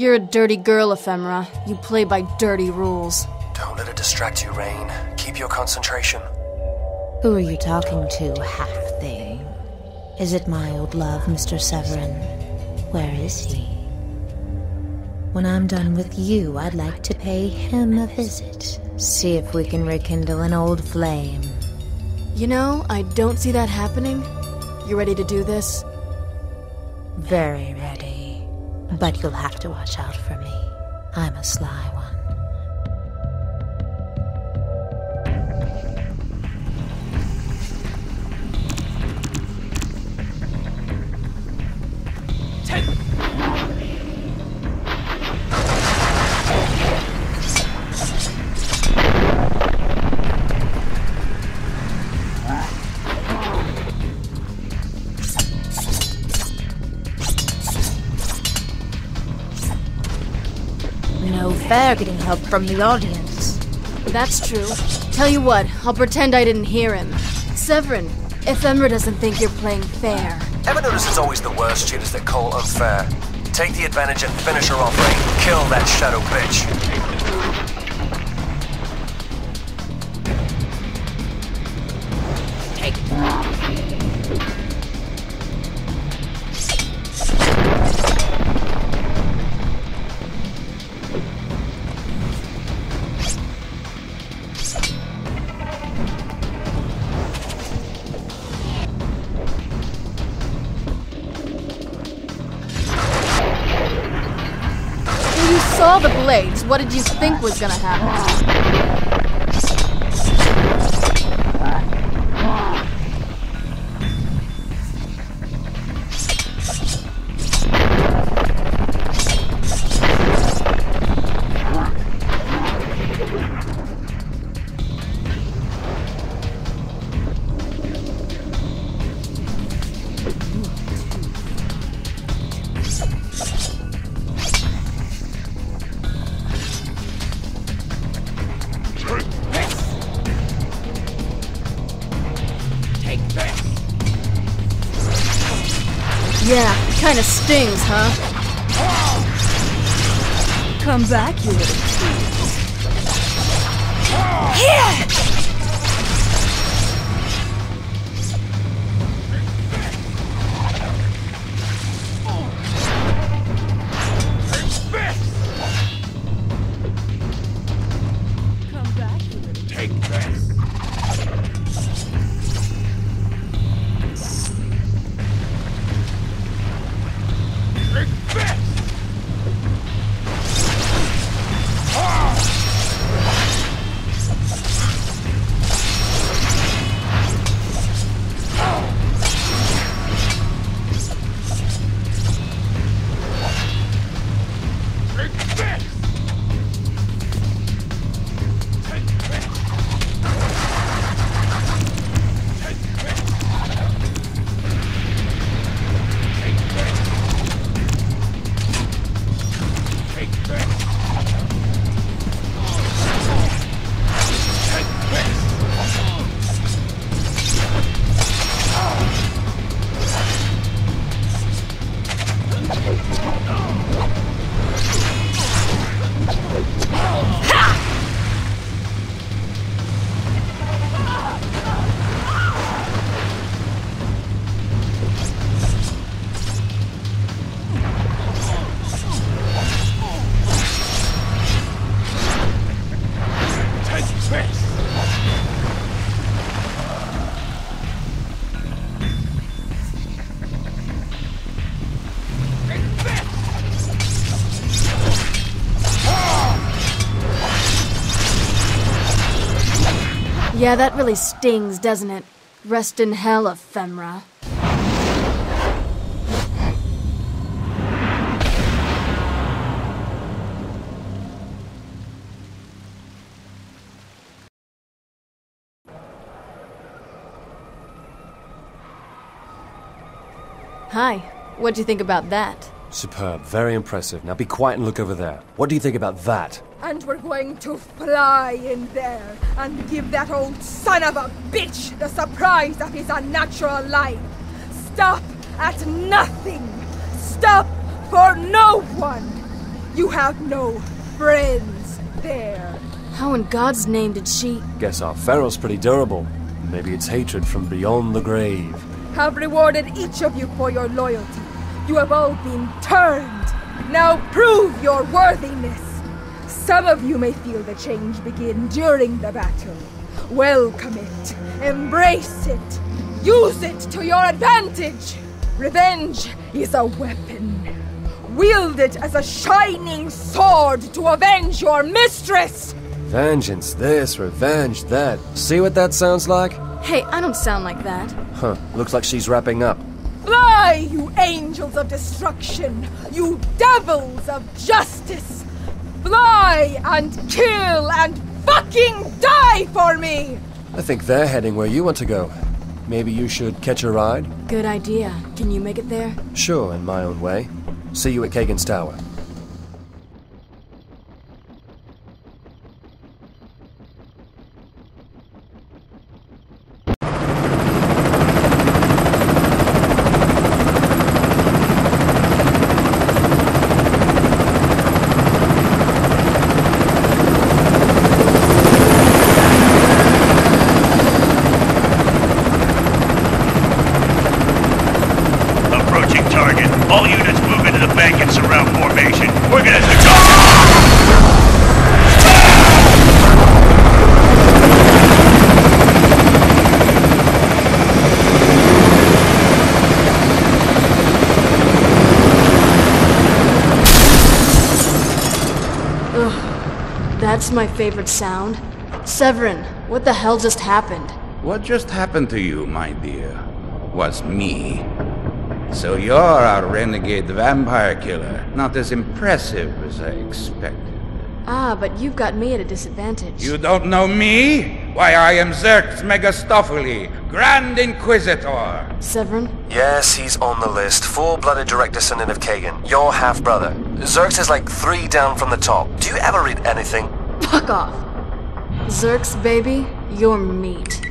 You're a dirty girl, Ephemera. You play by dirty rules. Don't let it distract you, Rayne. Keep your concentration. Who are you talking to, half thing? Is it my old love, Mr. Severin? Where is he? When I'm done with you, I'd like to pay him a visit. See if we can rekindle an old flame. You know, I don't see that happening. You ready to do this? Very ready. But you'll have to watch out for me. I'm a sly one. Fair getting help from the audience. That's true. Tell you what, I'll pretend I didn't hear him. Severin, Ephemera doesn't think you're playing fair. Ever notice it's always the worst students that call unfair? Take the advantage and finish her off, Rayne. Kill that shadow bitch. The blades, what did you think was gonna happen? Yeah, kinda stings, huh? Come back, you little Yeah, that really stings, doesn't it? Rest in hell, Ephemera. Hi, what'd you think about that? Superb, very impressive. Now be quiet and look over there. What do you think about that? And we're going to fly in there and give that old son of a bitch the surprise of his unnatural life. Stop at nothing. Stop for no one. You have no friends there. How in God's name did she. Guess our Pharaoh's pretty durable. Maybe it's hatred from beyond the grave. Have rewarded each of you for your loyalty. You have all been turned. Now prove your worthiness. Some of you may feel the change begin during the battle. Welcome it. Embrace it. Use it to your advantage. Revenge is a weapon. Wield it as a shining sword to avenge your mistress. Vengeance this, revenge that. See what that sounds like? Hey, I don't sound like that. Huh, looks like she's wrapping up. Fly, you angels of destruction! You devils of justice! Fly and kill and fucking die for me! I think they're heading where you want to go. Maybe you should catch a ride? Good idea. Can you make it there? Sure, in my own way. See you at Kagan's Tower. That's my favorite sound. Severin, what the hell just happened? What just happened to you, my dear, was me. So you're our renegade vampire killer. Not as impressive as I expected. Ah, but you've got me at a disadvantage. You don't know me? Why, I am Zerx Megastophily, Grand Inquisitor. Severin? Yes, he's on the list. Full-blooded direct descendant of Kagan. Your half-brother. Zerx is like three down from the top. Do you ever read anything? Fuck off. Zerx, baby, you're meat.